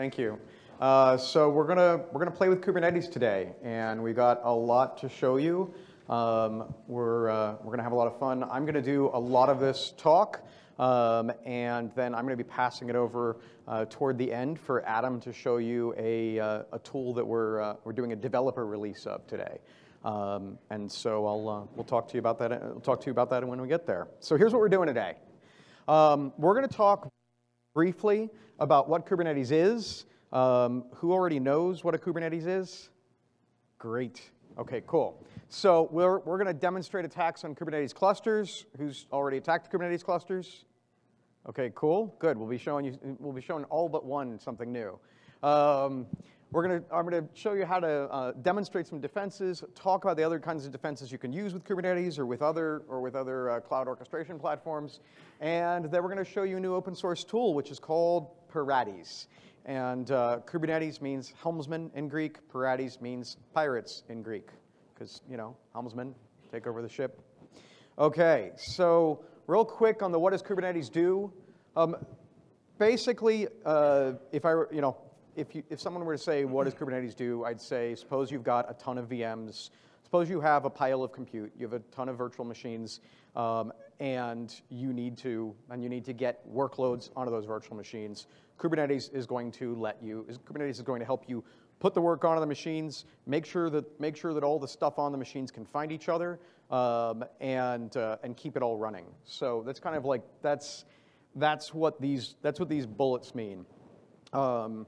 Thank you. Uh, so we're gonna we're gonna play with Kubernetes today, and we got a lot to show you. Um, we're uh, we're gonna have a lot of fun. I'm gonna do a lot of this talk, um, and then I'm gonna be passing it over uh, toward the end for Adam to show you a uh, a tool that we're uh, we're doing a developer release of today. Um, and so I'll uh, we'll talk to you about that. I'll talk to you about that when we get there. So here's what we're doing today. Um, we're gonna talk briefly about what Kubernetes is. Um, who already knows what a Kubernetes is? Great. Okay, cool. So we're, we're going to demonstrate attacks on Kubernetes clusters. Who's already attacked Kubernetes clusters? Okay, cool. Good. We'll be showing you. We'll be showing all but one something new. Um, we're gonna, I'm going to show you how to uh, demonstrate some defenses, talk about the other kinds of defenses you can use with Kubernetes or with other, or with other uh, cloud orchestration platforms. And then we're going to show you a new open source tool, which is called Pirates. And uh, Kubernetes means helmsman in Greek. Pirates means pirates in Greek, because, you know, helmsman, take over the ship. Okay, so real quick on the what does Kubernetes do? Um, basically, uh, if I, you know, if, you, if someone were to say, what does Kubernetes do? I'd say, suppose you've got a ton of VMs. Suppose you have a pile of compute. You have a ton of virtual machines, um, and you need to, and you need to get workloads onto those virtual machines. Kubernetes is going to let you, is, Kubernetes is going to help you put the work onto the machines, make sure that, make sure that all the stuff on the machines can find each other, um, and, uh, and keep it all running. So that's kind of like, that's, that's, what, these, that's what these bullets mean. Um,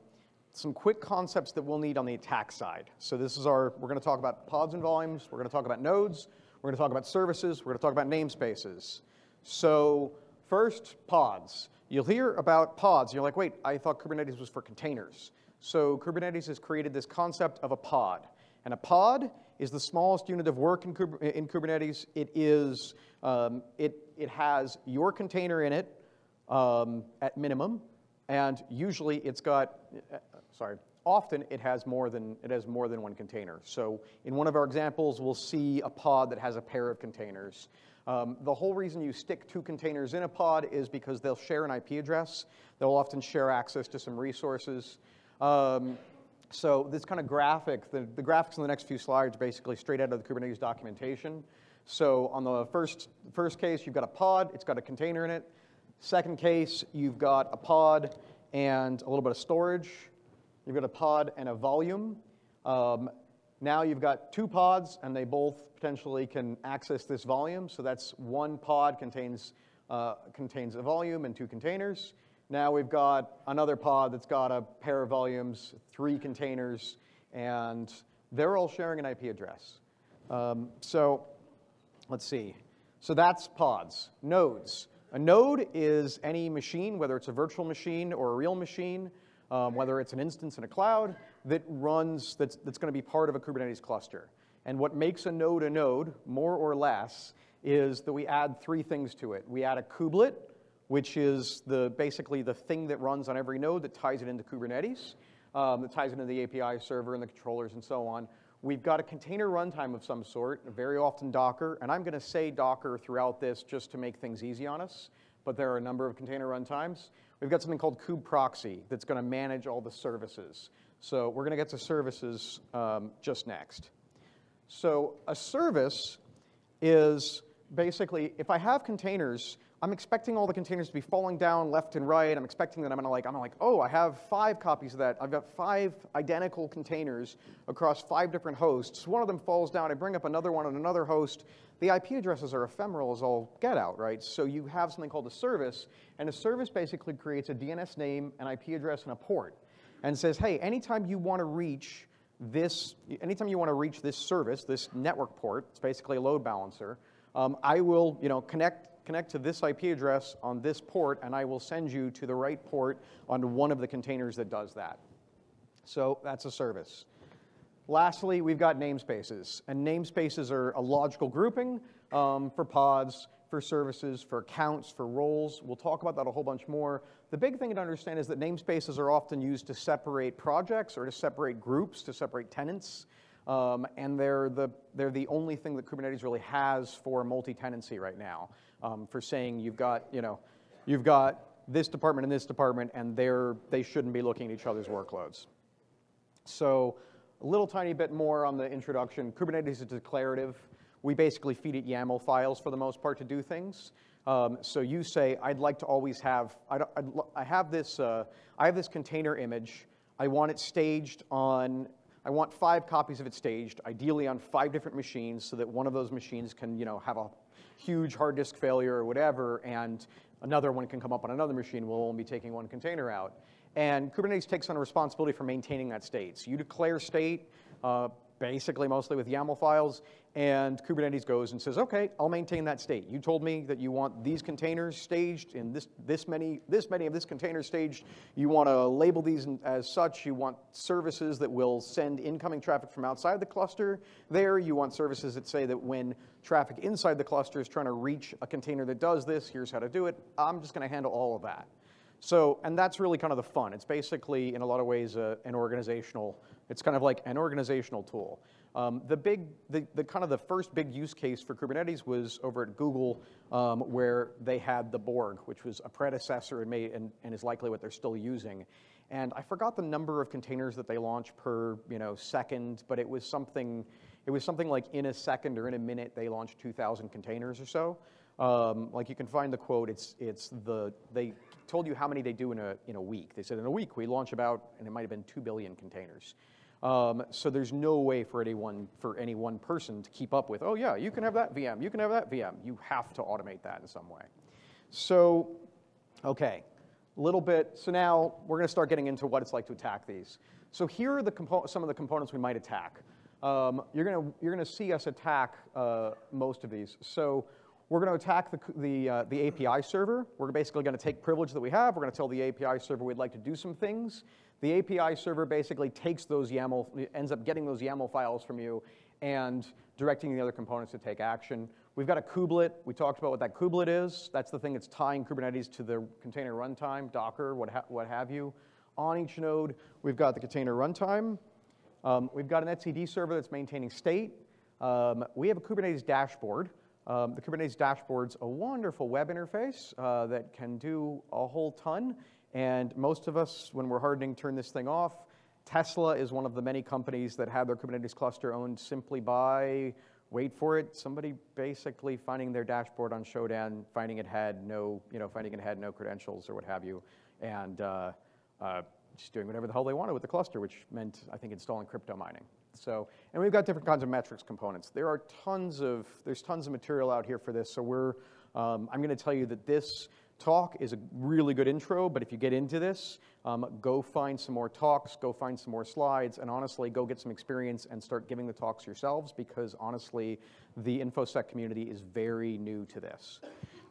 some quick concepts that we'll need on the attack side. So this is our, we're gonna talk about pods and volumes, we're gonna talk about nodes, we're gonna talk about services, we're gonna talk about namespaces. So first, pods. You'll hear about pods, you're like, wait, I thought Kubernetes was for containers. So Kubernetes has created this concept of a pod. And a pod is the smallest unit of work in, in Kubernetes. It is, um, it, it has your container in it um, at minimum, and usually it's got, sorry, often it has more than it has more than one container. So in one of our examples, we'll see a pod that has a pair of containers. Um, the whole reason you stick two containers in a pod is because they'll share an IP address. They'll often share access to some resources. Um, so this kind of graphic, the, the graphics in the next few slides basically straight out of the Kubernetes documentation. So on the first, first case, you've got a pod, it's got a container in it. Second case, you've got a pod and a little bit of storage. You've got a pod and a volume. Um, now you've got two pods, and they both potentially can access this volume. So that's one pod contains, uh, contains a volume and two containers. Now we've got another pod that's got a pair of volumes, three containers, and they're all sharing an IP address. Um, so let's see. So that's pods. Nodes. A node is any machine, whether it's a virtual machine or a real machine, um, whether it's an instance in a cloud, that runs, that's, that's going to be part of a Kubernetes cluster. And what makes a node a node, more or less, is that we add three things to it. We add a kubelet, which is the, basically the thing that runs on every node that ties it into Kubernetes, um, that ties it into the API server and the controllers and so on. We've got a container runtime of some sort, very often Docker, and I'm going to say Docker throughout this just to make things easy on us, but there are a number of container runtimes. We've got something called kubeproxy that's going to manage all the services. So we're going to get to services um, just next. So a service is basically, if I have containers, I'm expecting all the containers to be falling down left and right. I'm expecting that I'm gonna like, I'm like, oh, I have five copies of that. I've got five identical containers across five different hosts. One of them falls down. I bring up another one on another host. The IP addresses are ephemeral as all get out, right? So you have something called a service, and a service basically creates a DNS name, an IP address, and a port and says, hey, anytime you want to reach this, anytime you want to reach this service, this network port, it's basically a load balancer, um, I will you know, connect, connect to this IP address on this port, and I will send you to the right port on one of the containers that does that. So that's a service. Lastly, we've got namespaces. And namespaces are a logical grouping um, for pods, for services, for accounts, for roles. We'll talk about that a whole bunch more. The big thing to understand is that namespaces are often used to separate projects or to separate groups, to separate tenants. Um, and they're the, they're the only thing that Kubernetes really has for multi-tenancy right now. Um, for saying you've got, you know, you've got this department and this department, and they're, they shouldn't be looking at each other's workloads. So a little tiny bit more on the introduction. Kubernetes is declarative. We basically feed it YAML files for the most part to do things. Um, so you say, I'd like to always have, I, I have this, uh, I have this container image. I want it staged on, I want five copies of it staged, ideally on five different machines, so that one of those machines can, you know, have a huge hard disk failure or whatever, and another one can come up on another machine. We'll only be taking one container out. And Kubernetes takes on a responsibility for maintaining that state. So you declare state, uh, basically mostly with YAML files, and Kubernetes goes and says, okay, I'll maintain that state. You told me that you want these containers staged in this, this, many, this many of this container staged. You want to label these as such. You want services that will send incoming traffic from outside the cluster there. You want services that say that when traffic inside the cluster is trying to reach a container that does this, here's how to do it. I'm just going to handle all of that. So, and that's really kind of the fun. It's basically, in a lot of ways, uh, an organizational, it's kind of like an organizational tool. Um, the big, the, the, kind of the first big use case for Kubernetes was over at Google, um, where they had the Borg, which was a predecessor and, made, and, and is likely what they're still using. And I forgot the number of containers that they launch per you know, second, but it was something, it was something like in a second or in a minute, they launched 2,000 containers or so. Um, like you can find the quote, it's, it's the, they told you how many they do in a, in a week. They said in a week we launch about, and it might have been 2 billion containers. Um, so there's no way for anyone, for any one person to keep up with, oh yeah, you can have that VM, you can have that VM. You have to automate that in some way. So, okay, a little bit. So now we're going to start getting into what it's like to attack these. So here are the some of the components we might attack. Um, you're going to you're going to see us attack uh, most of these. So we're going to attack the, the, uh, the API server. We're basically going to take privilege that we have. We're going to tell the API server we'd like to do some things. The API server basically takes those YAML, ends up getting those YAML files from you and directing the other components to take action. We've got a kubelet. We talked about what that kubelet is. That's the thing that's tying Kubernetes to the container runtime, Docker, what, ha what have you. On each node, we've got the container runtime. Um, we've got an etcd server that's maintaining state. Um, we have a Kubernetes dashboard. Um, the Kubernetes dashboard's a wonderful web interface uh, that can do a whole ton. And most of us, when we're hardening, turn this thing off. Tesla is one of the many companies that had their Kubernetes cluster owned simply by, wait for it, somebody basically finding their dashboard on Shodan, finding it had no, you know, finding it had no credentials or what have you, and uh, uh, just doing whatever the hell they wanted with the cluster, which meant, I think, installing crypto mining. So, and we've got different kinds of metrics components. There are tons of, there's tons of material out here for this. So we're, um, I'm going to tell you that this talk is a really good intro, but if you get into this, um, go find some more talks, go find some more slides, and honestly, go get some experience and start giving the talks yourselves because honestly, the InfoSec community is very new to this.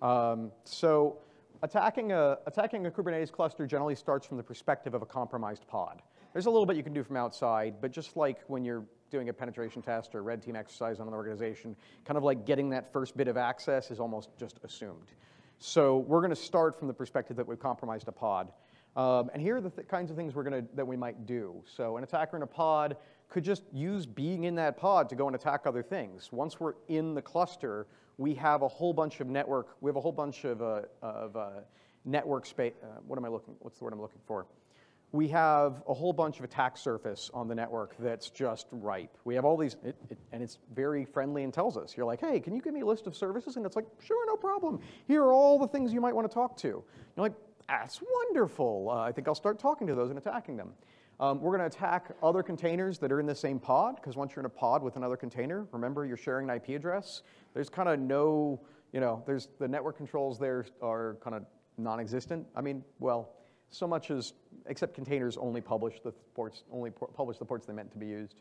Um, so attacking a, attacking a Kubernetes cluster generally starts from the perspective of a compromised pod. There's a little bit you can do from outside, but just like when you're doing a penetration test or red team exercise on an organization, kind of like getting that first bit of access is almost just assumed. So we're going to start from the perspective that we've compromised a pod. Um, and here are the th kinds of things we're gonna, that we might do. So an attacker in a pod could just use being in that pod to go and attack other things. Once we're in the cluster, we have a whole bunch of network, we have a whole bunch of, uh, of uh, network space, uh, what am I looking, what's the word I'm looking for? We have a whole bunch of attack surface on the network that's just ripe. We have all these, it, it, and it's very friendly and tells us. You're like, hey, can you give me a list of services? And it's like, sure, no problem. Here are all the things you might want to talk to. You're like, that's wonderful. Uh, I think I'll start talking to those and attacking them. Um, we're going to attack other containers that are in the same pod, because once you're in a pod with another container, remember you're sharing an IP address. There's kind of no, you know, there's the network controls there are kind of non-existent. I mean, well, so much as, except containers only publish the ports, only publish the ports they meant to be used.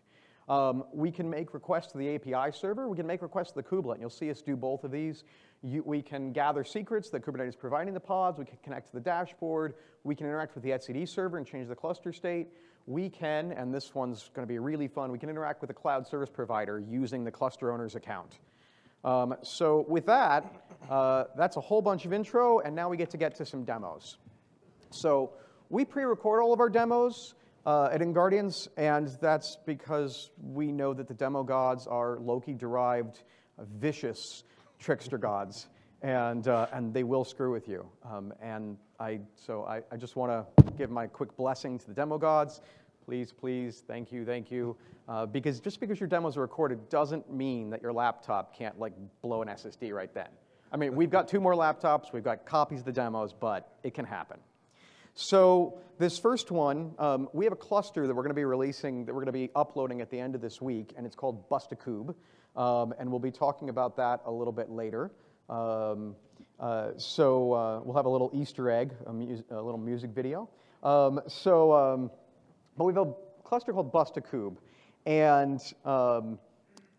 Um, we can make requests to the API server. We can make requests to the kubelet. And you'll see us do both of these. You, we can gather secrets that Kubernetes is providing the pods. We can connect to the dashboard. We can interact with the etcd server and change the cluster state. We can, and this one's going to be really fun, we can interact with the cloud service provider using the cluster owner's account. Um, so with that, uh, that's a whole bunch of intro, and now we get to get to some demos. So we pre-record all of our demos uh, at InGuardians, and that's because we know that the demo gods are Loki-derived, uh, vicious trickster gods. and, uh, and they will screw with you. Um, and I, so I, I just want to give my quick blessing to the demo gods. Please, please, thank you, thank you. Uh, because just because your demos are recorded doesn't mean that your laptop can't like blow an SSD right then. I mean, we've got two more laptops, we've got copies of the demos, but it can happen. So this first one, um, we have a cluster that we're going to be releasing, that we're going to be uploading at the end of this week, and it's called Bust-a-Kube. Um, and we'll be talking about that a little bit later. Um, uh, so uh, we'll have a little Easter egg, a, a little music video. Um, so, um, but we have a cluster called Bust-a-Kube. And, um,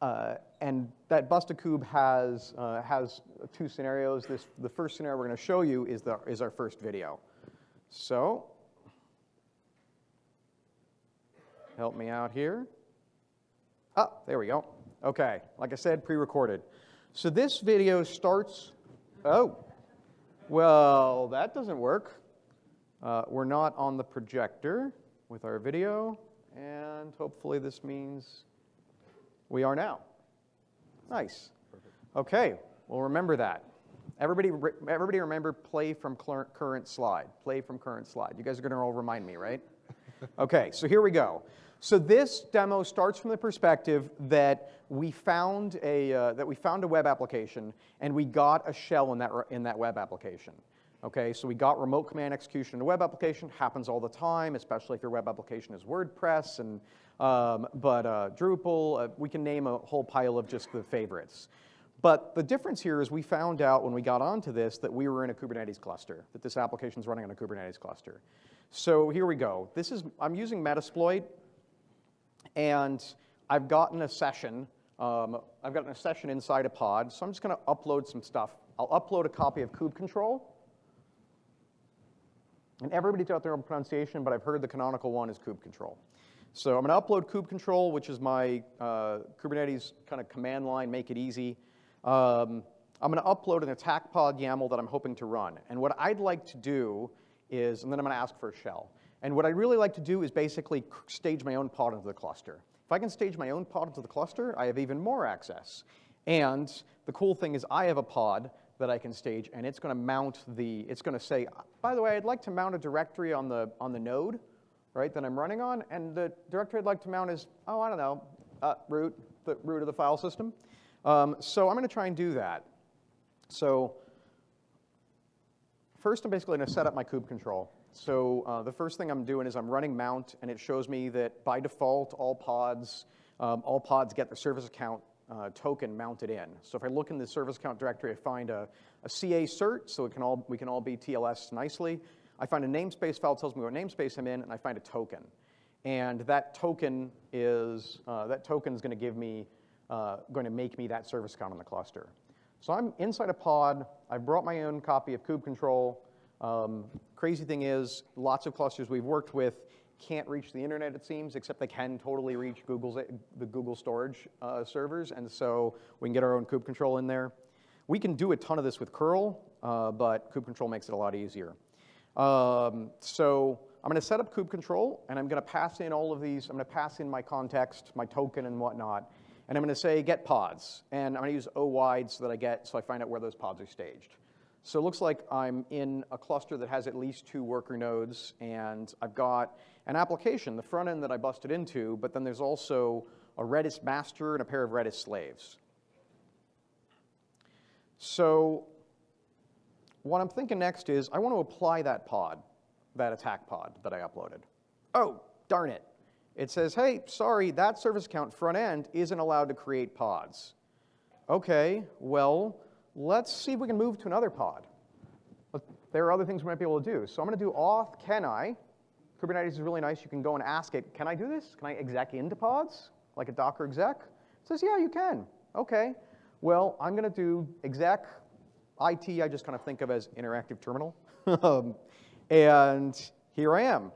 uh, and that Bust-a-Kube has, uh, has two scenarios. This, the first scenario we're going to show you is, the, is our first video. So, help me out here. Ah, there we go. Okay, like I said, pre-recorded. So this video starts, oh, well, that doesn't work. Uh, we're not on the projector with our video, and hopefully this means we are now. Nice. Okay, well, remember that. Everybody, everybody remember play from current slide. Play from current slide. You guys are going to all remind me, right? okay, so here we go. So this demo starts from the perspective that we found a, uh, that we found a web application and we got a shell in that, in that web application. Okay, so we got remote command execution in a web application, happens all the time, especially if your web application is WordPress, and, um, but uh, Drupal, uh, we can name a whole pile of just the favorites. But the difference here is we found out when we got onto this that we were in a Kubernetes cluster, that this application is running on a Kubernetes cluster. So here we go. This is, I'm using Metasploit, and I've gotten a session. Um, I've gotten a session inside a pod, so I'm just going to upload some stuff. I'll upload a copy of kubectl. And everybody's got their own pronunciation, but I've heard the canonical one is kubectl. So I'm going to upload kubectl, which is my uh, Kubernetes kind of command line, make it easy. Um, I'm going to upload an attack pod YAML that I'm hoping to run. And what I'd like to do is, and then I'm going to ask for a shell. And what I'd really like to do is basically stage my own pod into the cluster. If I can stage my own pod into the cluster, I have even more access. And the cool thing is I have a pod that I can stage, and it's going to mount the, it's going to say, by the way, I'd like to mount a directory on the, on the node, right, that I'm running on, and the directory I'd like to mount is, oh, I don't know, uh, root, the root of the file system. Um, so I'm going to try and do that. So first, I'm basically going to set up my kube control. So uh, the first thing I'm doing is I'm running mount, and it shows me that by default, all pods, um, all pods get the service account uh, token mounted in. So if I look in the service account directory, I find a, a CA cert, so it can all, we can all be TLS nicely. I find a namespace file, tells me what namespace I'm in, and I find a token. And that token is, uh, that token is going to give me uh, going to make me that service account on the cluster. So I'm inside a pod. I've brought my own copy of kubectl. Um, crazy thing is, lots of clusters we've worked with can't reach the internet, it seems, except they can totally reach Google's, the Google storage uh, servers, and so we can get our own kubectl in there. We can do a ton of this with curl, uh, but kubectl makes it a lot easier. Um, so I'm going to set up kubectl, and I'm going to pass in all of these. I'm going to pass in my context, my token, and whatnot. And I'm going to say get pods. And I'm going to use O wide so that I get, so I find out where those pods are staged. So it looks like I'm in a cluster that has at least two worker nodes, and I've got an application, the front end that I busted into, but then there's also a Redis master and a pair of Redis slaves. So what I'm thinking next is I want to apply that pod, that attack pod that I uploaded. Oh, darn it it says, hey, sorry, that service account front end isn't allowed to create pods. Okay, well, let's see if we can move to another pod. There are other things we might be able to do. So I'm going to do auth can I. Kubernetes is really nice. You can go and ask it, can I do this? Can I exec into pods, like a Docker exec? It says, yeah, you can. Okay. Well, I'm going to do exec. IT I just kind of think of as interactive terminal. um, and here I am.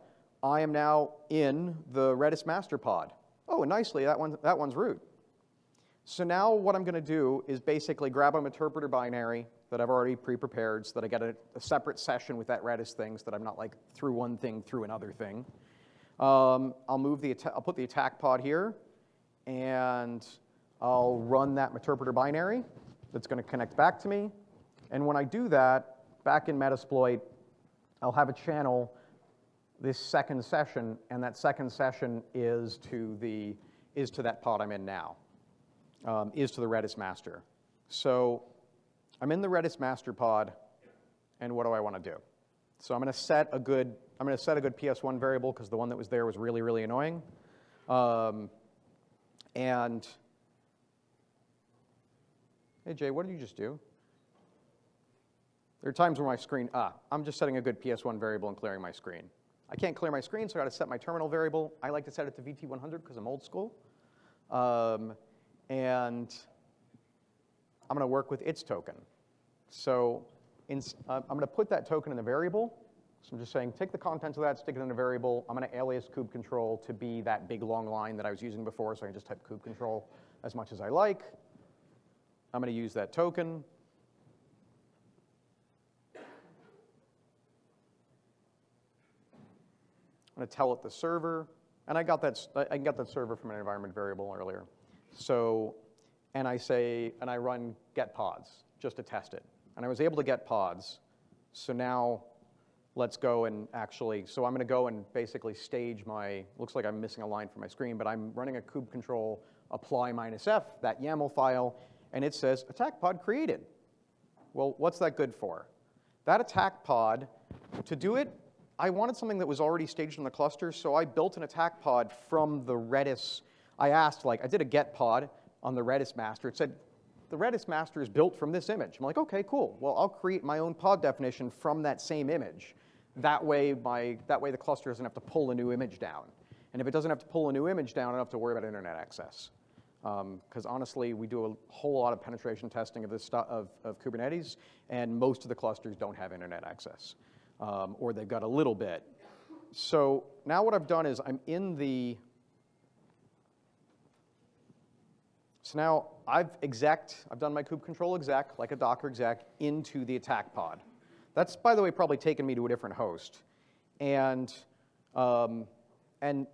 I am now in the Redis master pod. Oh, and nicely, that, one, that one's root. So now what I'm going to do is basically grab an interpreter binary that I've already pre-prepared so that I get a, a, separate session with that Redis thing so that I'm not like through one thing through another thing. Um, I'll move the, I'll put the attack pod here and I'll run that interpreter binary that's going to connect back to me. And when I do that, back in Metasploit, I'll have a channel this second session, and that second session is to the is to that pod I'm in now, um, is to the Redis master. So I'm in the Redis master pod, and what do I want to do? So I'm going to set a good I'm going to set a good PS1 variable because the one that was there was really really annoying, um, and hey Jay, what did you just do? There are times where my screen, ah, I'm just setting a good PS1 variable and clearing my screen. I can't clear my screen, so I got to set my terminal variable. I like to set it to VT100 because I'm old school. Um, and I'm going to work with its token. So in, uh, I'm going to put that token in the variable. So I'm just saying, take the contents of that, stick it in a variable. I'm going to alias kube control to be that big long line that I was using before, so I can just type kube control as much as I like. I'm going to use that token. I'm to tell it the server, and I got that I got that server from an environment variable earlier. So, and I say, and I run get pods just to test it, and I was able to get pods. So now, let's go and actually. So I'm going to go and basically stage my. Looks like I'm missing a line from my screen, but I'm running a kube control apply minus f that YAML file, and it says attack pod created. Well, what's that good for? That attack pod, to do it, I wanted something that was already staged in the cluster, so I built an attack pod from the Redis. I asked, like, I did a get pod on the Redis master. It said, the Redis master is built from this image. I'm like, okay, cool. Well, I'll create my own pod definition from that same image. That way, my, that way the cluster doesn't have to pull a new image down. And if it doesn't have to pull a new image down, I don't have to worry about internet access. Because um, honestly, we do a whole lot of penetration testing of, this of, of Kubernetes, and most of the clusters don't have internet access um, or they've got a little bit. So now what I've done is I'm in the, so now I've exec, I've done my kube control exec, like a Docker exec, into the attack pod. That's, by the way, probably taken me to a different host. And, um, and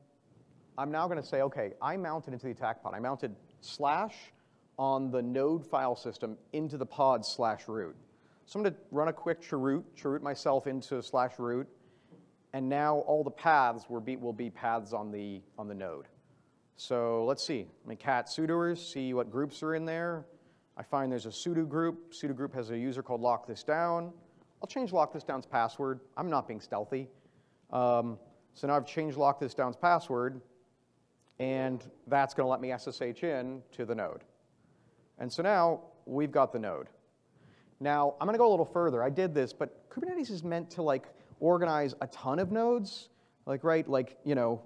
I'm now going to say, OK, I mounted into the attack pod. I mounted slash on the node file system into the pod slash root. So I'm going to run a quick chroot, chroot myself into slash root, and now all the paths will be, will be paths on the, on the node. So let's see. Let me cat sudoers, see what groups are in there. I find there's a sudo group. Sudo group has a user called lock this down. I'll change lock this down's password. I'm not being stealthy. Um, so now I've changed lock this down's password, and that's going to let me SSH in to the node. And so now we've got the node. Now, I'm going to go a little further. I did this, but Kubernetes is meant to like organize a ton of nodes, like right, like you know,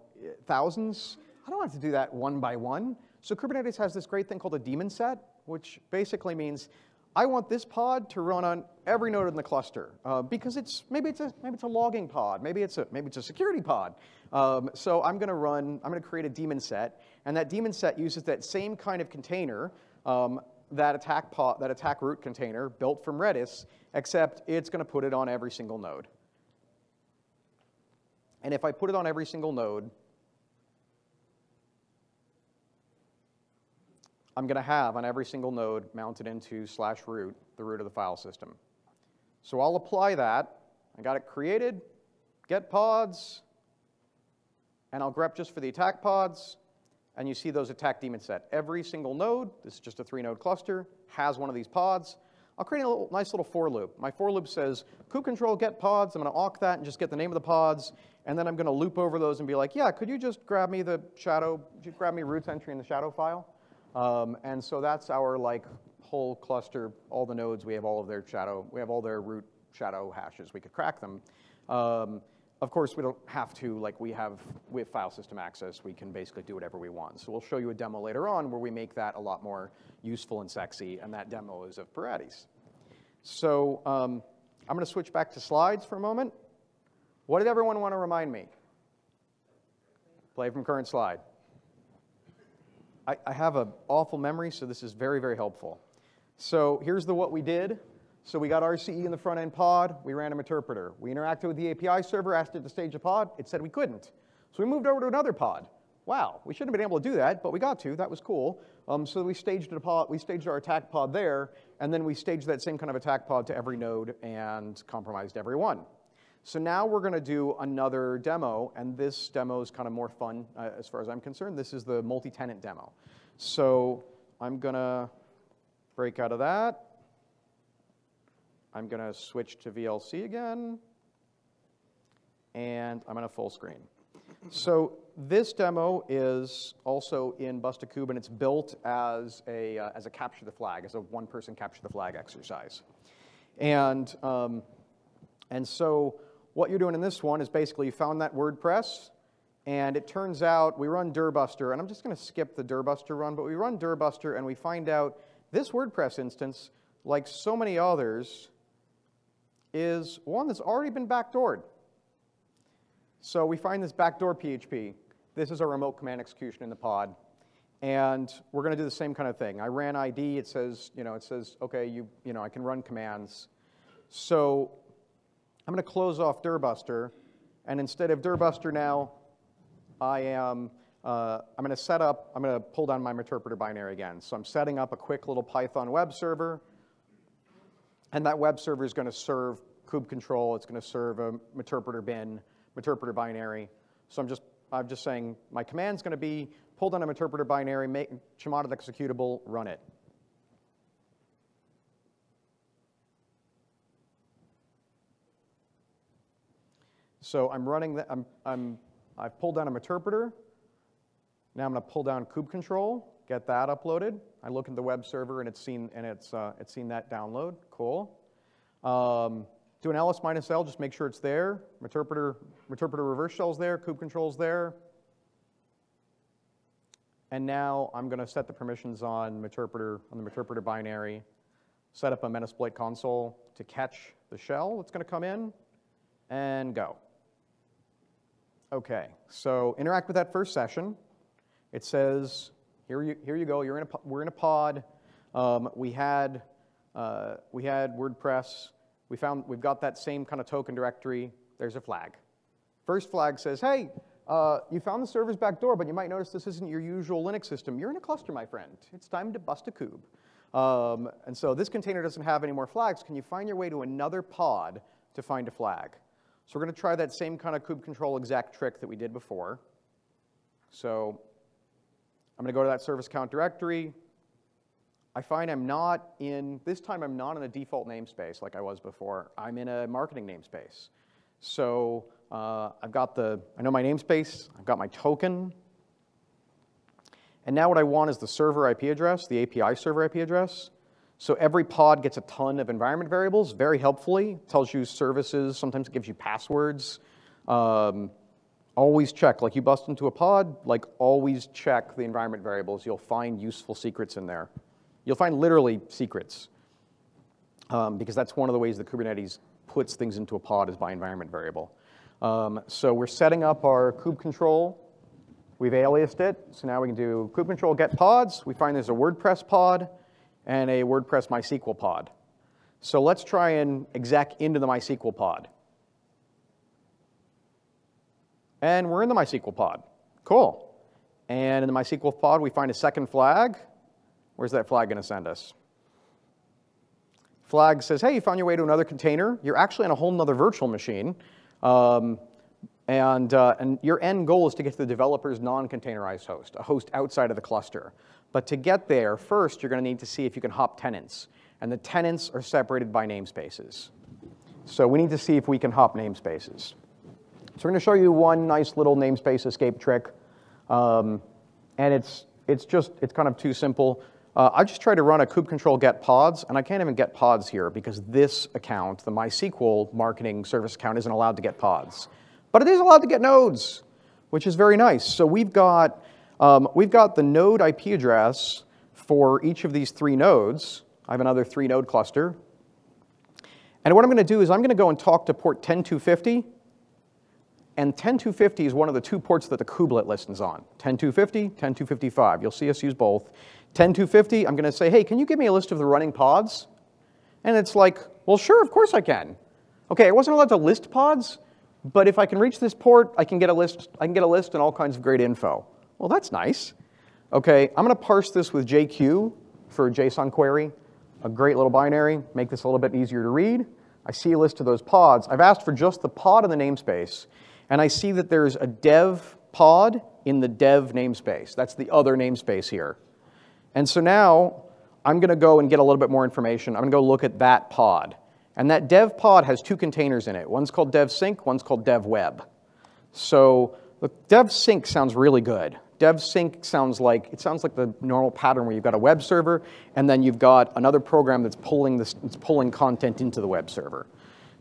thousands. I don't have to do that one by one. So Kubernetes has this great thing called a daemon set, which basically means I want this pod to run on every node in the cluster uh, because it's maybe it's a maybe it's a logging pod, maybe it's a maybe it's a security pod. Um, so I'm going to run I'm going to create a daemon set, and that daemon set uses that same kind of container. Um, that attack, pot, that attack root container built from Redis, except it's going to put it on every single node. And if I put it on every single node, I'm going to have on every single node mounted into slash root, the root of the file system. So I'll apply that. I got it created, get pods, and I'll grep just for the attack pods, and you see those attack daemon set. Every single node, this is just a three node cluster, has one of these pods. I'll create a little, nice little for loop. My for loop says kube control get pods. I'm going to awk that and just get the name of the pods. And then I'm going to loop over those and be like, yeah, could you just grab me the shadow, grab me roots entry in the shadow file? Um, and so that's our like whole cluster, all the nodes, we have all of their shadow, we have all their root shadow hashes. We could crack them. Um, of course, we don't have to, like we have, have file system access. We can basically do whatever we want. So we'll show you a demo later on where we make that a lot more useful and sexy, and that demo is of Paratis. So um, I'm going to switch back to slides for a moment. What did everyone want to remind me? Play from current slide. I, I have an awful memory, so this is very, very helpful. So here's the what we did. So we got RCE in the front end pod, we ran an interpreter. We interacted with the API server, asked it to stage a pod, it said we couldn't. So we moved over to another pod. wow, we shouldn't have been able to do that, but we got to. That was cool. Um, so we staged a pod, we staged our attack pod there, and then we staged that same kind of attack pod to every node and compromised every one. So now we're going to do another demo, and this demo is kind of more fun uh, as far as I'm concerned. This is the multi-tenant demo. So I'm going to break out of that. I'm going to switch to VLC again, and I'm going to full screen. So this demo is also in Bust-a-Kube, and it's built as a, uh, as a capture the flag, as a one-person capture the flag exercise. And, um, and so what you're doing in this one is basically you found that WordPress, and it turns out we run Dirbuster, and I'm just going to skip the Dirbuster run, but we run Dirbuster and we find out this WordPress instance, like so many others, is one that's already been backdoored. So we find this backdoor PHP. This is a remote command execution in the pod. And we're going to do the same kind of thing. I ran ID. It says, you know, it says, OK, you, you know, I can run commands. So I'm going to close off Dirbuster, and instead of Dirbuster now, I am uh, I'm going to set up, I'm going to pull down my interpreter binary again. So I'm setting up a quick little Python web server, and that web server is going to serve kube control. It's going to serve a Meterpreter bin, Meterpreter binary. So I'm just, I'm just saying my command is going to be pull down a Meterpreter binary, make Chmod executable, run it. So I'm running that, I'm, I'm, I've pulled down a Meterpreter. Now I'm going to pull down kube control, get that uploaded. I look at the web server and it's seen, and it's, uh, it's seen that download. Cool. Um, do an ls minus l, just make sure it's there. Meterpreter, Meterpreter reverse shell's there, kube control's there. And now I'm going to set the permissions on Meterpreter, on the Meterpreter binary, set up a Metasploit console to catch the shell that's going to come in, and go. Okay, so interact with that first session. It says, here you, here you go, You're in a, we're in a pod. Um, we, had, uh, we had WordPress. We found, we've got that same kind of token directory. There's a flag. First flag says, hey, uh, you found the server's backdoor, but you might notice this isn't your usual Linux system. You're in a cluster, my friend. It's time to bust a kube. Um, and so this container doesn't have any more flags. Can you find your way to another pod to find a flag? So we're going to try that same kind of kube control exec trick that we did before. So I'm going to go to that service account directory. I find I'm not in, this time I'm not in a default namespace like I was before. I'm in a marketing namespace. So uh, I've got the, I know my namespace, I've got my token. And now what I want is the server IP address, the API server IP address. So every pod gets a ton of environment variables, very helpfully. tells you services, sometimes it gives you passwords. Um, always check, like you bust into a pod, like always check the environment variables. You'll find useful secrets in there. You'll find literally secrets, um, because that's one of the ways that Kubernetes puts things into a pod is by environment variable. Um, so we're setting up our kube control. We've aliased it, so now we can do kube control get pods. We find there's a WordPress pod and a WordPress MySQL pod. So let's try and exec into the MySQL pod. And we're in the MySQL pod. Cool. And in the MySQL pod, we find a second flag. Where's that flag going to send us? Flag says, hey, you found your way to another container. You're actually on a whole other virtual machine. Um, and, uh, and your end goal is to get to the developer's non-containerized host, a host outside of the cluster. But to get there, first, you're going to need to see if you can hop tenants. And the tenants are separated by namespaces. So we need to see if we can hop namespaces. So we're going to show you one nice little namespace escape trick. Um, and it's, it's just, it's kind of too simple. Uh, I just tried to run a kube control get pods, and I can't even get pods here because this account, the MySQL marketing service account, isn't allowed to get pods. But it is allowed to get nodes, which is very nice. So we've got um, we've got the node IP address for each of these three nodes. I have another three node cluster. And what I'm going to do is I'm going to go and talk to port 10250. And 10250 is one of the two ports that the kubelet listens on. 10250, 10255. You'll see us use both. 10250, I'm going to say, hey, can you give me a list of the running pods? And it's like, well, sure, of course I can. Okay, I wasn't allowed to list pods, but if I can reach this port, I can get a list, I can get a list and all kinds of great info. Well, that's nice. Okay, I'm going to parse this with JQ for a JSON query, a great little binary, make this a little bit easier to read. I see a list of those pods. I've asked for just the pod in the namespace, and I see that there's a dev pod in the dev namespace. That's the other namespace here. And so now I'm going to go and get a little bit more information. I'm going to go look at that pod. And that dev pod has two containers in it. One's called dev sync, one's called dev web. So the dev sync sounds really good. Dev sync sounds like, it sounds like the normal pattern where you've got a web server and then you've got another program that's pulling, this, that's pulling content into the web server.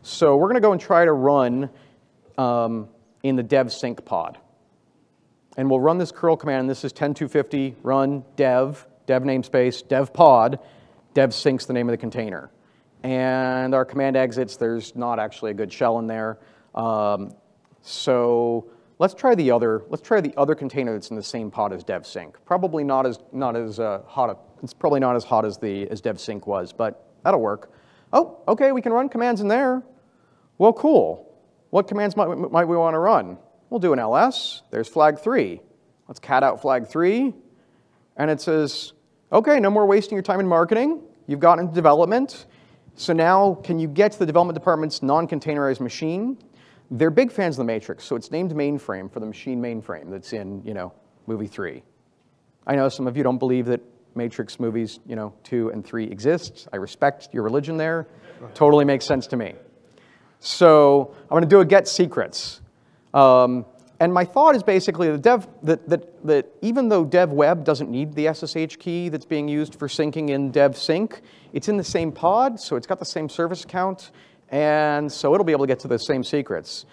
So we're gonna go and try to run um, in the dev sync pod. And we'll run this curl command, this is 10250 run dev, dev namespace, dev pod, dev syncs the name of the container. And our command exits, there's not actually a good shell in there. Um, so Let's try the other, let's try the other container that's in the same pod as devsync. Probably not as, not as uh, hot, it's probably not as hot as, the, as devsync was, but that'll work. Oh, okay, we can run commands in there. Well, cool. What commands might, might we want to run? We'll do an ls. There's flag 3. Let's cat out flag 3. And it says, okay, no more wasting your time in marketing. You've gotten into development. So now, can you get to the development department's non-containerized machine? They're big fans of the Matrix, so it's named mainframe for the machine mainframe that's in, you know, movie three. I know some of you don't believe that Matrix movies, you know, two and three exist. I respect your religion there. Totally makes sense to me. So I'm going to do a get secrets. Um, and my thought is basically that, dev, that, that, that even though dev web doesn't need the SSH key that's being used for syncing in dev sync, it's in the same pod, so it's got the same service account, and so it'll be able to get to the same secrets.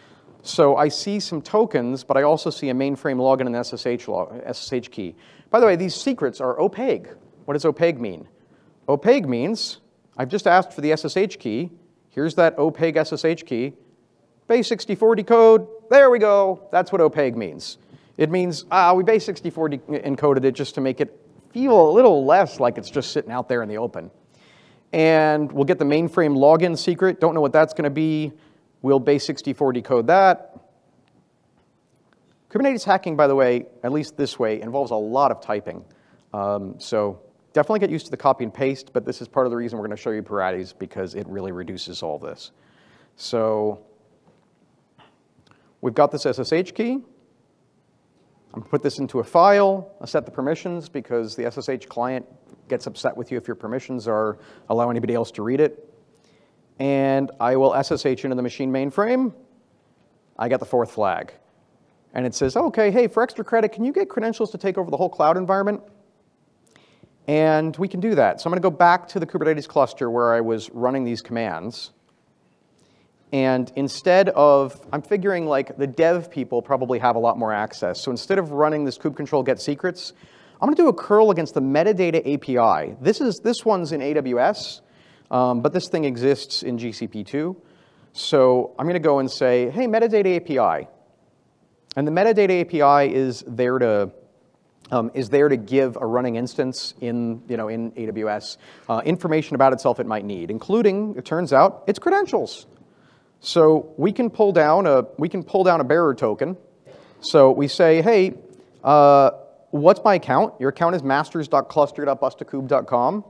So I see some tokens, but I also see a mainframe login and SSH, log, SSH key. By the way, these secrets are opaque. What does opaque mean? Opaque means I've just asked for the SSH key. Here's that opaque SSH key. Base64 decode, there we go. That's what opaque means. It means, ah, we base64 encoded it just to make it feel a little less like it's just sitting out there in the open and we'll get the mainframe login secret. Don't know what that's going to be. We'll base64 decode that. Kubernetes hacking, by the way, at least this way, involves a lot of typing. Um, so definitely get used to the copy and paste, but this is part of the reason we're going to show you Paratis because it really reduces all this. So we've got this SSH key. I'm going to put this into a file. I'll set the permissions because the SSH client gets upset with you if your permissions are allow anybody else to read it. And I will SSH into the machine mainframe. I get the fourth flag. And it says, okay, hey, for extra credit, can you get credentials to take over the whole cloud environment? And we can do that. So I'm going to go back to the Kubernetes cluster where I was running these commands. And instead of, I'm figuring like the dev people probably have a lot more access. So instead of running this kube control get secrets, I'm going to do a curl against the metadata API. This, is, this one's in AWS, um, but this thing exists in GCP too. So I'm going to go and say, hey, metadata API. And the metadata API is there to um, is there to give a running instance in, you know, in AWS uh, information about itself it might need, including, it turns out, its credentials. So we can pull down a, we can pull down a bearer token. So we say, hey, uh, what's my account? Your account is masters.cluster.bustacube.com.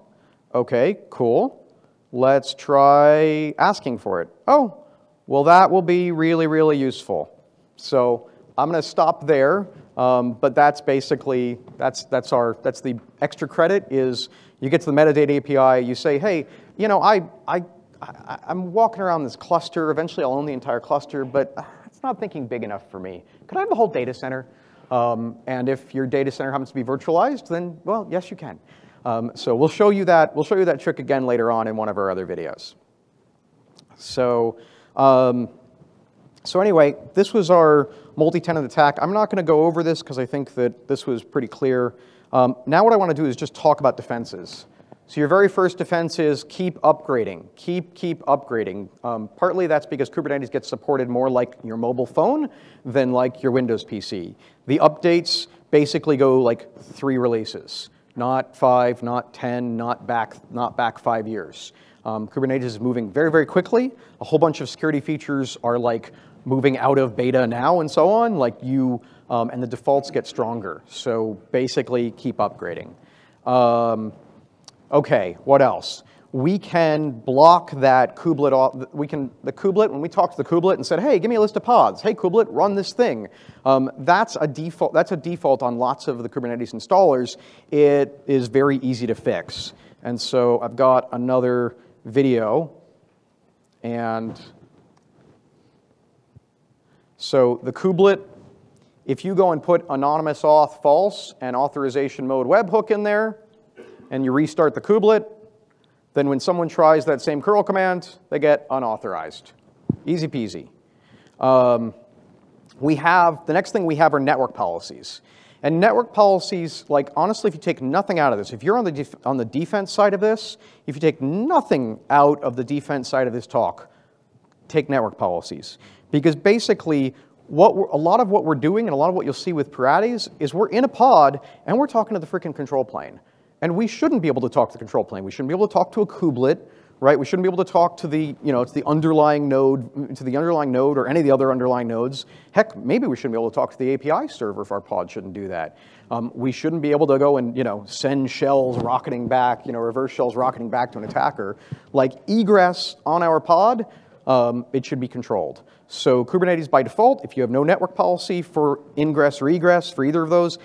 Okay, cool. Let's try asking for it. Oh, well, that will be really, really useful. So I'm going to stop there, um, but that's basically, that's, that's, our, that's the extra credit is you get to the metadata API, you say, hey, you know, I, I, I, am walking around this cluster, eventually I'll own the entire cluster, but it's not thinking big enough for me. Could I have the whole data center? Um, and if your data center happens to be virtualized, then, well, yes, you can. Um, so we'll show you that. We'll show you that trick again later on in one of our other videos. So, um, so anyway, this was our multi-tenant attack. I'm not going to go over this because I think that this was pretty clear. Um, now what I want to do is just talk about defenses. So your very first defense is keep upgrading, keep, keep upgrading. Um, partly that's because Kubernetes gets supported more like your mobile phone than like your Windows PC. The updates basically go like three releases, not five, not 10, not back, not back five years. Um, Kubernetes is moving very, very quickly. A whole bunch of security features are like moving out of beta now and so on. Like you, um, and the defaults get stronger. So basically, keep upgrading. Um, okay, what else? We can block that kubelet off. We can, the kubelet, when we talked to the kubelet and said, hey, give me a list of pods. Hey, kubelet, run this thing. Um, that's, a default, that's a default on lots of the Kubernetes installers. It is very easy to fix. And so I've got another video. And so the kubelet, if you go and put anonymous auth false and authorization mode webhook in there, and you restart the kubelet, then when someone tries that same curl command, they get unauthorized. Easy peasy. Um, we have, the next thing we have are network policies. And network policies, like honestly, if you take nothing out of this, if you're on the, on the defense side of this, if you take nothing out of the defense side of this talk, take network policies. Because basically, what a lot of what we're doing and a lot of what you'll see with Pirates is we're in a pod and we're talking to the freaking control plane. And we shouldn't be able to talk to the control plane. We shouldn't be able to talk to a kubelet, right? We shouldn't be able to talk to the, you know, to the underlying node, to the underlying node or any of the other underlying nodes. Heck, maybe we shouldn't be able to talk to the API server if our pod shouldn't do that. Um, we shouldn't be able to go and, you know, send shells rocketing back, you know, reverse shells rocketing back to an attacker. Like egress on our pod, um, it should be controlled. So Kubernetes by default, if you have no network policy for ingress or egress for either of those,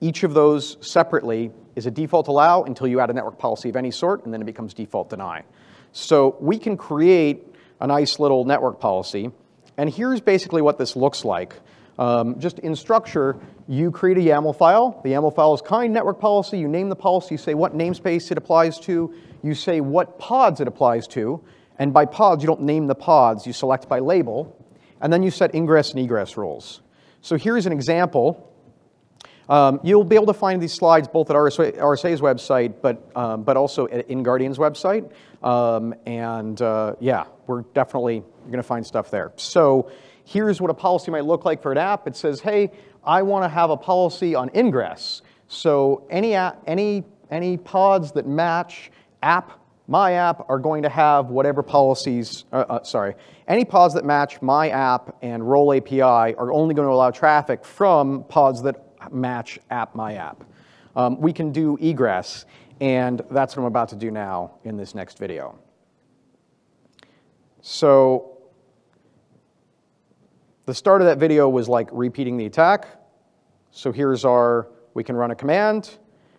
each of those separately is a default allow until you add a network policy of any sort, and then it becomes default deny. So we can create a nice little network policy, and here's basically what this looks like. Um, just in structure, you create a YAML file. The YAML file is kind network policy. You name the policy, you say what namespace it applies to, you say what pods it applies to, and by pods, you don't name the pods, you select by label, and then you set ingress and egress rules. So here's an example um, you'll be able to find these slides both at RSA, RSA's website, but, um, but also at InGuardian's website. Um, and uh, yeah, we're definitely you're going to find stuff there. So here's what a policy might look like for an app. It says, hey, I want to have a policy on ingress. So any, any, any pods that match app, my app, are going to have whatever policies, uh, uh, sorry, any pods that match my app and role API are only going to allow traffic from pods that match app my app. Um, we can do egress, and that's what I'm about to do now in this next video. So the start of that video was like repeating the attack. So here's our, we can run a command.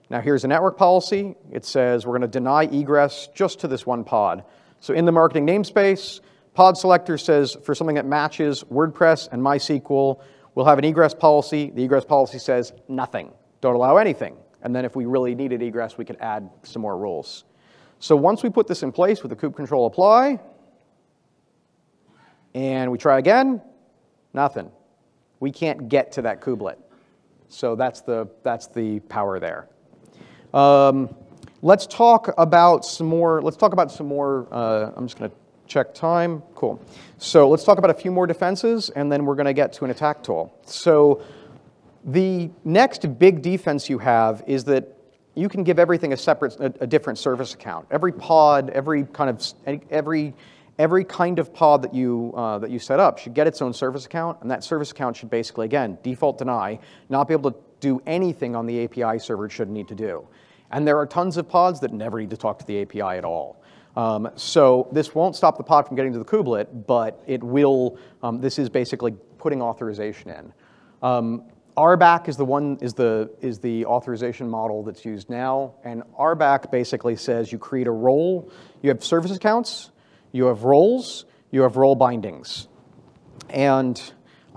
Now here's a network policy. It says we're going to deny egress just to this one pod. So in the marketing namespace, pod selector says for something that matches WordPress and MySQL, We'll have an egress policy. The egress policy says nothing. Don't allow anything. And then if we really needed egress, we could add some more rules. So once we put this in place with the kube control apply, and we try again, nothing. We can't get to that kubelet. So that's the, that's the power there. Um, let's talk about some more, let's talk about some more, uh, I'm just going to check time, cool. So let's talk about a few more defenses, and then we're going to get to an attack tool. So the next big defense you have is that you can give everything a separate, a, a different service account. Every pod, every kind of, every, every kind of pod that you, uh, that you set up should get its own service account, and that service account should basically, again, default deny, not be able to do anything on the API server it should need to do. And there are tons of pods that never need to talk to the API at all. Um, so this won't stop the pod from getting to the kubelet, but it will, um, this is basically putting authorization in. Um, RBAC is the one is the is the authorization model that's used now, and RBAC basically says you create a role. You have service accounts, you have roles, you have role bindings, and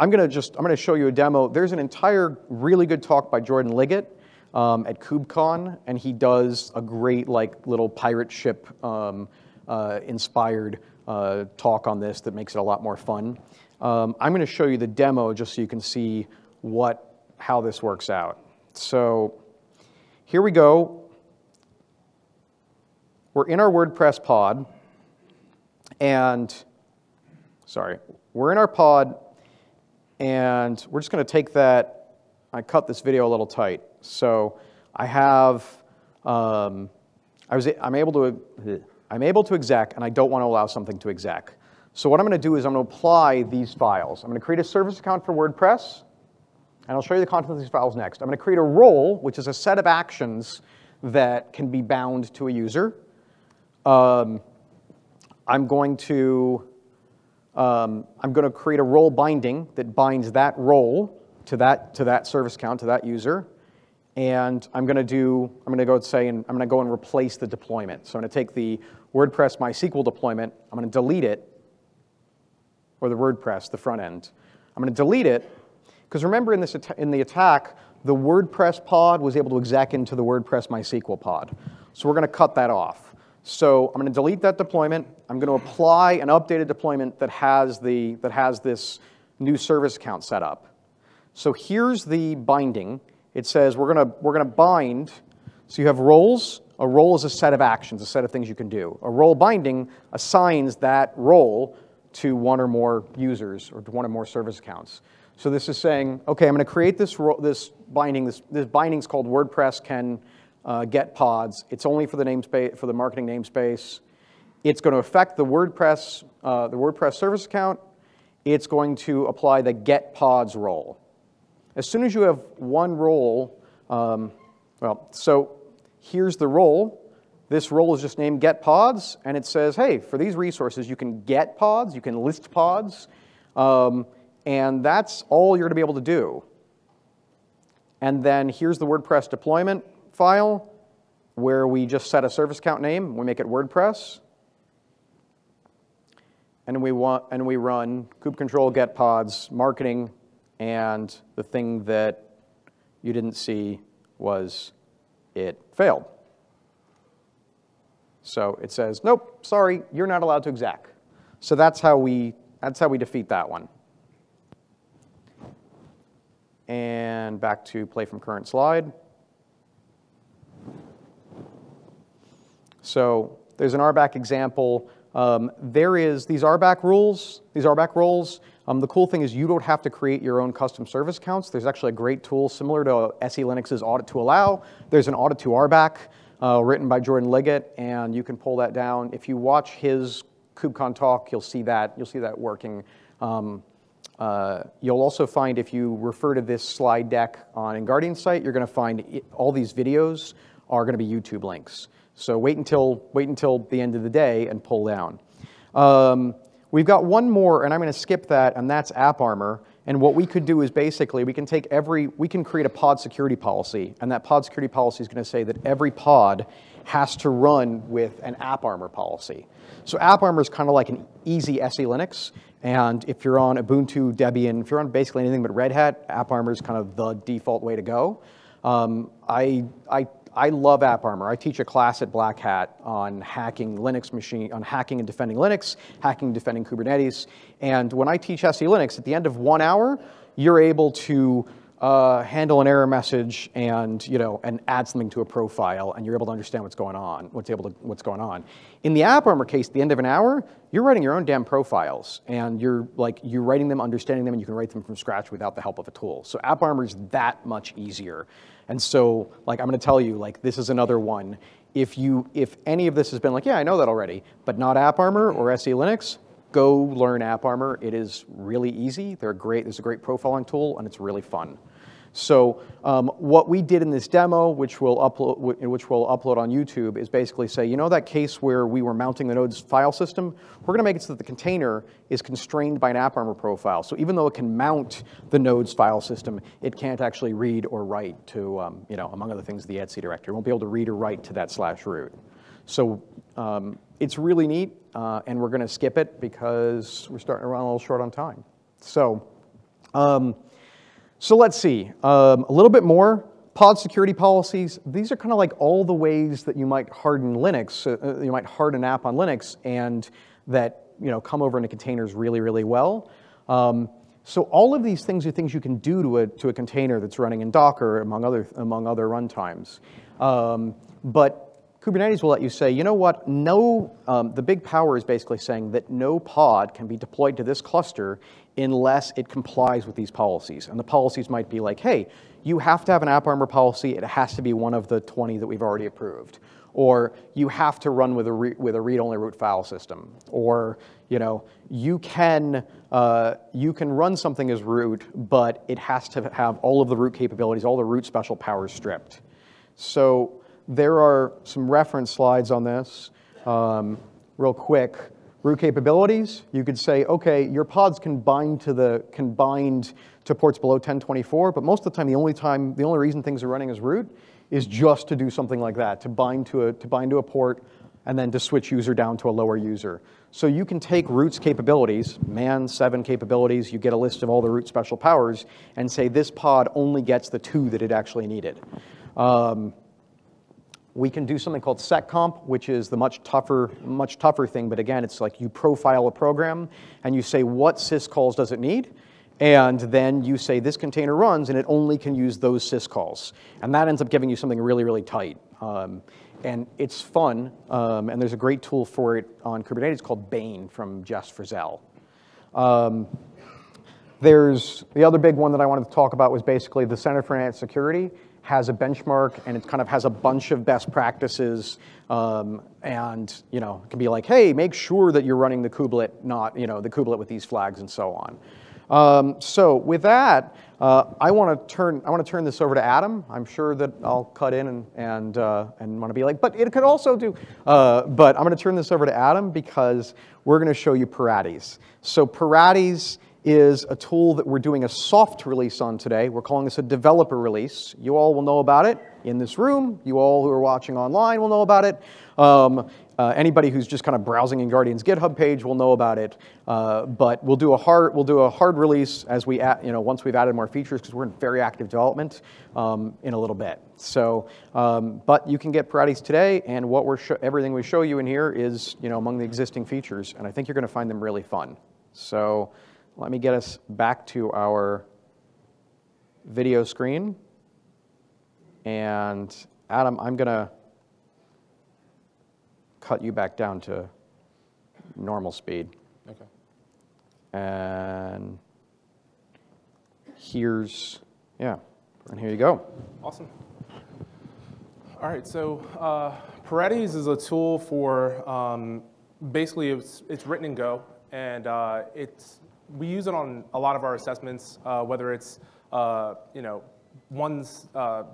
I'm going to just I'm going to show you a demo. There's an entire really good talk by Jordan Liggett um, at KubeCon, and he does a great like little pirate ship um, uh, inspired uh, talk on this that makes it a lot more fun. Um, I'm going to show you the demo just so you can see what how this works out. So here we go. We're in our WordPress pod, and sorry, we're in our pod, and we're just going to take that. I cut this video a little tight. So I have, um, I was, I'm able to, I'm able to exec, and I don't want to allow something to exec. So what I'm going to do is I'm going to apply these files. I'm going to create a service account for WordPress. and I'll show you the contents of these files next. I'm going to create a role, which is a set of actions that can be bound to a user. Um, I'm going to um, I'm going to create a role binding that binds that role to that to that service account to that user, and I'm going to do I'm going to go say and I'm going to go and replace the deployment. So I'm going to take the WordPress MySQL deployment. I'm going to delete it, or the WordPress the front end. I'm going to delete it because remember in this in the attack the WordPress pod was able to exec into the WordPress MySQL pod. So we're going to cut that off. So I'm going to delete that deployment. I'm going to apply an updated deployment that has, the, that has this new service account set up. So here's the binding. It says we're going to, we're going to bind. So you have roles. A role is a set of actions, a set of things you can do. A role binding assigns that role to one or more users or to one or more service accounts. So this is saying, okay, I'm going to create this, role, this binding. This, this binding is called WordPress can uh, get pods. It's only for the namespace for the marketing namespace. It's going to affect the WordPress uh, the WordPress service account. It's going to apply the get pods role. As soon as you have one role, um, well, so here's the role. This role is just named get pods, and it says, hey, for these resources, you can get pods, you can list pods, um, and that's all you're going to be able to do. And then here's the WordPress deployment file where we just set a service account name, we make it WordPress, and we want and we run kube control get pods marketing, and the thing that you didn't see was it failed. So it says, nope, sorry, you're not allowed to exec. So that's how we that's how we defeat that one. And back to play from current slide. So there's an RBAC example. Um, there is these RBAC rules, these RBAC roles. Um, the cool thing is you don't have to create your own custom service accounts. There's actually a great tool similar to SE Linux's Audit to Allow. There's an Audit to RBAC uh, written by Jordan Liggett, and you can pull that down. If you watch his KubeCon talk, you'll see that. You'll see that working. Um, uh, you'll also find if you refer to this slide deck on EnGuardian's site, you're going to find it, all these videos are going to be YouTube links. So wait until, wait until the end of the day and pull down. Um, we've got one more, and I'm going to skip that, and that's AppArmor. And what we could do is basically we can take every, we can create a pod security policy, and that pod security policy is going to say that every pod has to run with an AppArmor policy. So AppArmor is kind of like an easy SE Linux, and if you're on Ubuntu, Debian, if you're on basically anything but Red Hat, AppArmor is kind of the default way to go. Um, I, I I love AppArmor. I teach a class at Black Hat on hacking Linux machine, on hacking and defending Linux, hacking and defending Kubernetes. And when I teach SE Linux, at the end of one hour, you're able to uh, handle an error message and you know and add something to a profile, and you're able to understand what's going on, what's able to what's going on. In the AppArmor case, at the end of an hour, you're writing your own damn profiles, and you're like you're writing them, understanding them, and you can write them from scratch without the help of a tool. So AppArmor is that much easier. And so, like, I'm going to tell you, like, this is another one. If you, if any of this has been like, yeah, I know that already, but not AppArmor or SE Linux, go learn AppArmor. It is really easy. They're great. There's a great profiling tool, and it's really fun. So um, what we did in this demo, which we'll, upload, which we'll upload on YouTube, is basically say, you know that case where we were mounting the node's file system? We're going to make it so that the container is constrained by an AppArmor profile. So even though it can mount the node's file system, it can't actually read or write to, um, you know, among other things, the etc directory. It won't be able to read or write to that slash root. So um, it's really neat, uh, and we're going to skip it because we're starting to run a little short on time. So. So let's see, um, a little bit more. Pod security policies, these are kind of like all the ways that you might harden Linux, uh, uh, you might harden an app on Linux and that you know, come over into containers really, really well. Um, so all of these things are things you can do to a, to a container that's running in Docker, among other, among other runtimes. Um, but Kubernetes will let you say, you know what, no, um, the big power is basically saying that no pod can be deployed to this cluster unless it complies with these policies. And the policies might be like, hey, you have to have an AppArmor policy. It has to be one of the 20 that we've already approved. Or you have to run with a, re with a read-only root file system. Or you know, you can, uh, you can run something as root, but it has to have all of the root capabilities, all the root special powers stripped. So there are some reference slides on this. Um, real quick, root capabilities, you could say, okay, your pods can bind to the can bind to ports below 1024, but most of the time, the only time, the only reason things are running as root is just to do something like that, to bind to a to bind to a port and then to switch user down to a lower user. So you can take root's capabilities, man seven capabilities, you get a list of all the root special powers, and say this pod only gets the two that it actually needed. Um, we can do something called seccomp, which is the much tougher, much tougher thing, but again, it's like you profile a program and you say what syscalls does it need, and then you say this container runs and it only can use those syscalls. And that ends up giving you something really, really tight. Um, and it's fun, um, and there's a great tool for it on Kubernetes called Bane from Jess Frazelle. Um, there's the other big one that I wanted to talk about was basically the Center for Internet Security has a benchmark and it kind of has a bunch of best practices um, and you know can be like hey make sure that you're running the kubelet not you know the kubelet with these flags and so on. Um, so with that uh, I want to turn I want to turn this over to Adam. I'm sure that I'll cut in and and uh, and want to be like but it could also do uh, but I'm going to turn this over to Adam because we're going to show you Paraties so Paraties is a tool that we're doing a soft release on today. We're calling this a developer release. You all will know about it in this room. You all who are watching online will know about it. Um, uh, anybody who's just kind of browsing in Guardian's GitHub page will know about it. Uh, but we'll do a hard we'll do a hard release as we add, you know once we've added more features because we're in very active development um, in a little bit. So, um, but you can get Paraties today, and what we're everything we show you in here is you know among the existing features, and I think you're going to find them really fun. So. Let me get us back to our video screen. And Adam, I'm going to cut you back down to normal speed. Okay. And here's, yeah, and here you go. Awesome. All right, so uh, Paraties is a tool for um, basically it's, it's written in Go, and uh, it's we use it on a lot of our assessments, uh, whether it's uh, you know ones uh,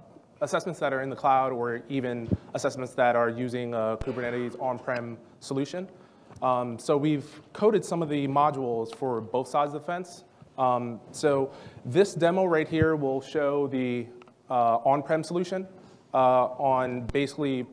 assessments that are in the cloud or even assessments that are using a Kubernetes on-prem solution. Um, so we've coded some of the modules for both sides of the fence. Um, so this demo right here will show the uh, on-prem solution uh, on basically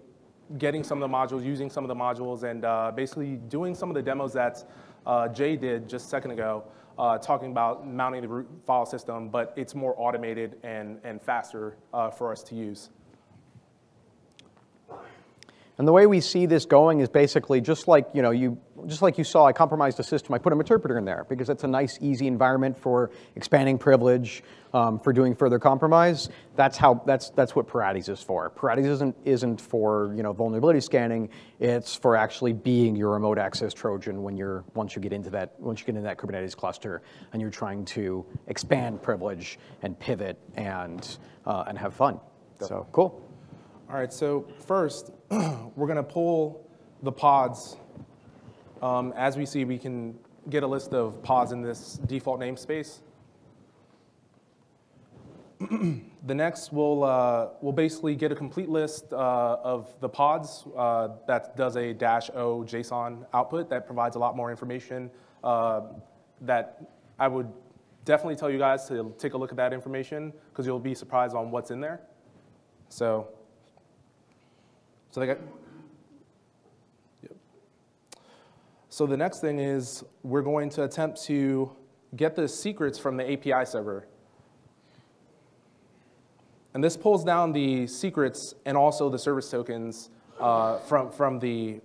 getting some of the modules, using some of the modules, and uh, basically doing some of the demos that uh, Jay did just a second ago, uh, talking about mounting the root file system, but it's more automated and, and faster uh, for us to use. And the way we see this going is basically just like you know you just like you saw, I compromised a system. I put an interpreter in there because it's a nice, easy environment for expanding privilege, um, for doing further compromise. That's how that's that's what Paraties is for. Paraties isn't isn't for you know vulnerability scanning. It's for actually being your remote access Trojan when you're once you get into that once you get into that Kubernetes cluster and you're trying to expand privilege and pivot and uh, and have fun. So cool. All right, so first, we're going to pull the pods. Um, as we see, we can get a list of pods in this default namespace. the next, we'll, uh, we'll basically get a complete list uh, of the pods uh, that does a dash O JSON output that provides a lot more information uh, that I would definitely tell you guys to take a look at that information because you'll be surprised on what's in there. So so they got, yep. So the next thing is we're going to attempt to get the secrets from the API server. And this pulls down the secrets and also the service tokens uh, from, from the,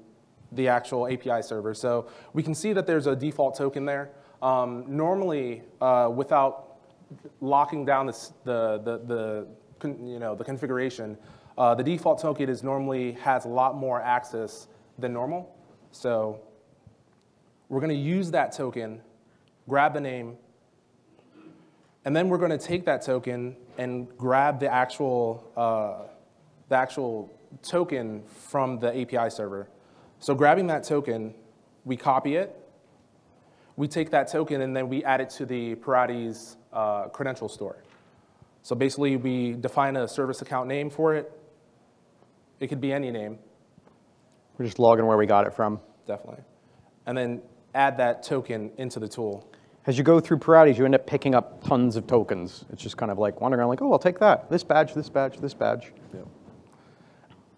the actual API server. So we can see that there's a default token there. Um, normally, uh, without locking down the, the, the, you know, the configuration, uh, the default token is normally has a lot more access than normal. So we're going to use that token, grab the name, and then we're going to take that token and grab the actual, uh, the actual token from the API server. So grabbing that token, we copy it, we take that token and then we add it to the Paratis uh, credential store. So basically, we define a service account name for it. It could be any name, We're just logging where we got it from. definitely. And then add that token into the tool. As you go through Paratis, you end up picking up tons of tokens. It's just kind of like wandering around like, oh, I'll take that. This badge, this badge, this badge. Yeah.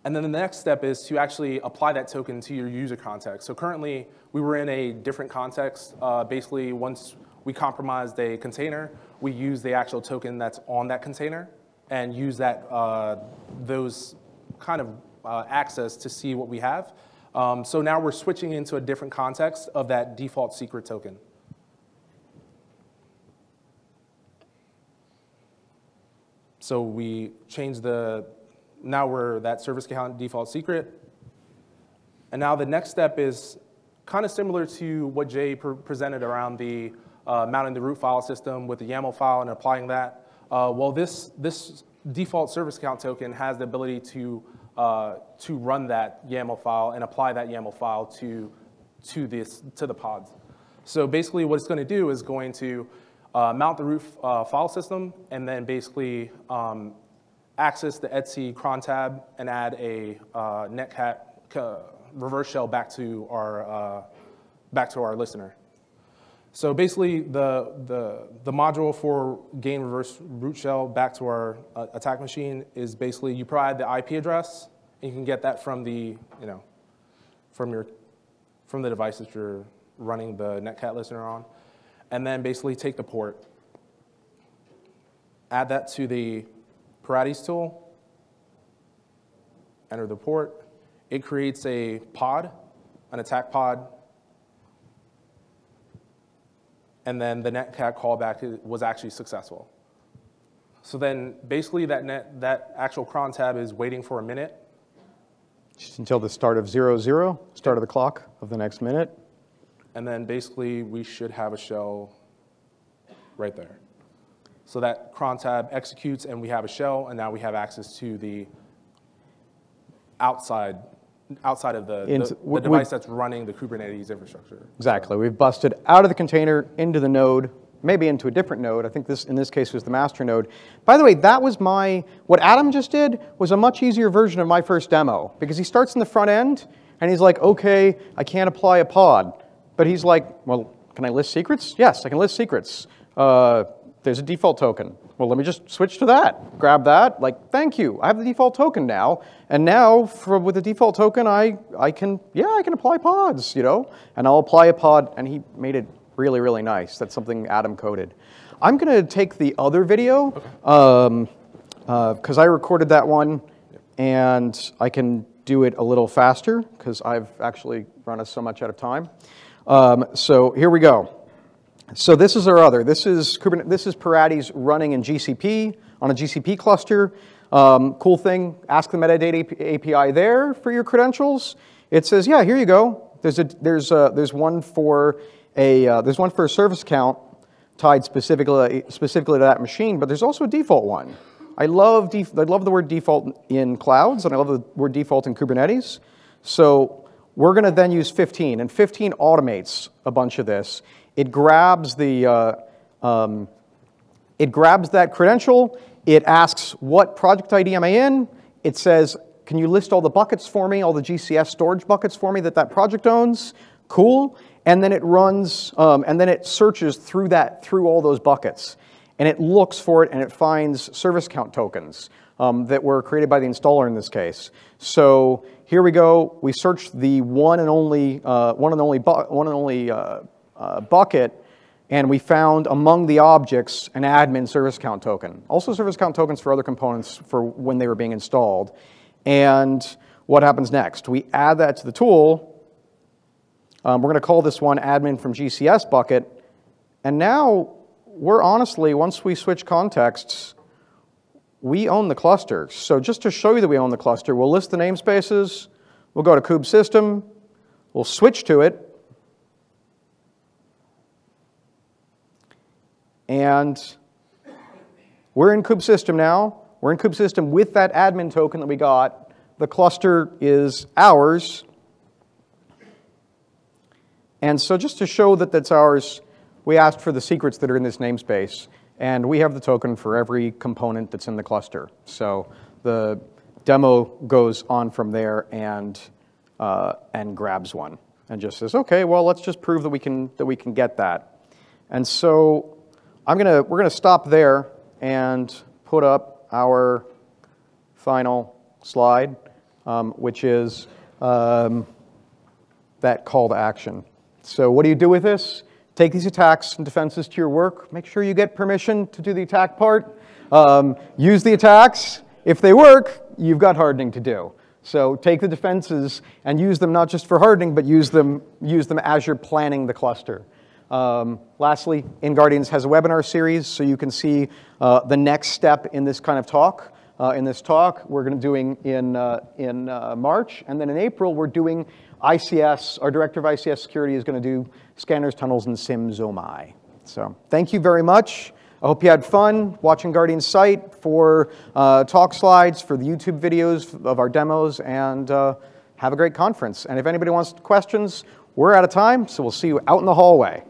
And then the next step is to actually apply that token to your user context. So currently, we were in a different context. Uh, basically, once we compromised a container, we use the actual token that's on that container and use that uh, those kind of uh, access to see what we have. Um, so now we're switching into a different context of that default secret token. So we change the, now we're that service account default secret. And now the next step is kind of similar to what Jay pre presented around the uh, mounting the root file system with the YAML file and applying that. Uh, well, this, this default service account token has the ability to, uh, to run that YAML file and apply that YAML file to, to, this, to the pods. So basically what it's going to do is going to uh, mount the root uh, file system and then basically um, access the Etsy cron tab and add a uh, netcat uh, reverse shell back to our uh, back to our listener. So basically, the, the, the module for gain reverse root shell back to our uh, attack machine is basically you provide the IP address, and you can get that from the, you know, from your, from the device that you're running the netcat listener on, and then basically take the port, add that to the Paratis tool, enter the port. It creates a pod, an attack pod, and then the netcat callback was actually successful. So then basically that, net, that actual cron tab is waiting for a minute. Just until the start of zero, zero, start of the clock of the next minute. And then basically we should have a shell right there. So that cron tab executes and we have a shell and now we have access to the outside, outside of the, the, the device that's running the Kubernetes infrastructure. Exactly. We've busted out of the container into the node, maybe into a different node. I think this, in this case, was the master node. By the way, that was my, what Adam just did was a much easier version of my first demo because he starts in the front end and he's like, okay, I can't apply a pod. But he's like, well, can I list secrets? Yes, I can list secrets. Uh, there's a default token. Well, let me just switch to that. Grab that. Like, thank you. I have the default token now. And now, for, with the default token, I, I can, yeah, I can apply pods, you know? And I'll apply a pod, and he made it really, really nice. That's something Adam coded. I'm going to take the other video, because I recorded that one, and I can do it a little faster, because I've actually run us so much out of time. Um, so here we go. So this is our other. This is Kubernetes, this is Paratis running in GCP on a GCP cluster. Um, cool thing, ask the metadata API there for your credentials. It says, yeah, here you go. There's a there's a, there's one for a uh, there's one for a service account tied specifically specifically to that machine, but there's also a default one. I love def- I love the word default in clouds, and I love the word default in Kubernetes. So we're going to then use 15, and 15 automates a bunch of this. It grabs the uh, um, it grabs that credential. It asks what project ID am I in. It says, can you list all the buckets for me, all the GCS storage buckets for me that that project owns? Cool. And then it runs, um, and then it searches through that, through all those buckets. And it looks for it and it finds service count tokens um, that were created by the installer in this case. So here we go. We search the one and only, uh, one and only, one and only uh, uh, bucket and we found among the objects an admin service count token. Also service count tokens for other components for when they were being installed. And what happens next? We add that to the tool. Um, we're going to call this one admin from GCS bucket. And now we're honestly, once we switch contexts, we own the cluster. So just to show you that we own the cluster, we'll list the namespaces. We'll go to kube system. We'll switch to it. And we're in kube system now. We're in kube system with that admin token that we got. The cluster is ours. And so just to show that that's ours, we asked for the secrets that are in this namespace, and we have the token for every component that's in the cluster. So the demo goes on from there and, uh, and grabs one and just says, okay, well, let's just prove that we can, that we can get that. And so I'm gonna, we're gonna stop there and put up our final slide, um, which is um, that call to action. So what do you do with this? Take these attacks and defenses to your work. Make sure you get permission to do the attack part. Um, use the attacks. If they work, you've got hardening to do. So take the defenses and use them not just for hardening, but use them, use them as you're planning the cluster. Um, lastly, InGuardians has a webinar series, so you can see uh, the next step in this kind of talk. Uh, in this talk, we're going to doing in, uh, in uh, March, and then in April, we're doing ICS. Our director of ICS security is going to do scanners, tunnels, and SIMs OMI. So thank you very much. I hope you had fun watching Guardian's site for uh, talk slides, for the YouTube videos of our demos, and uh, have a great conference. And if anybody wants questions, we're out of time, so we'll see you out in the hallway.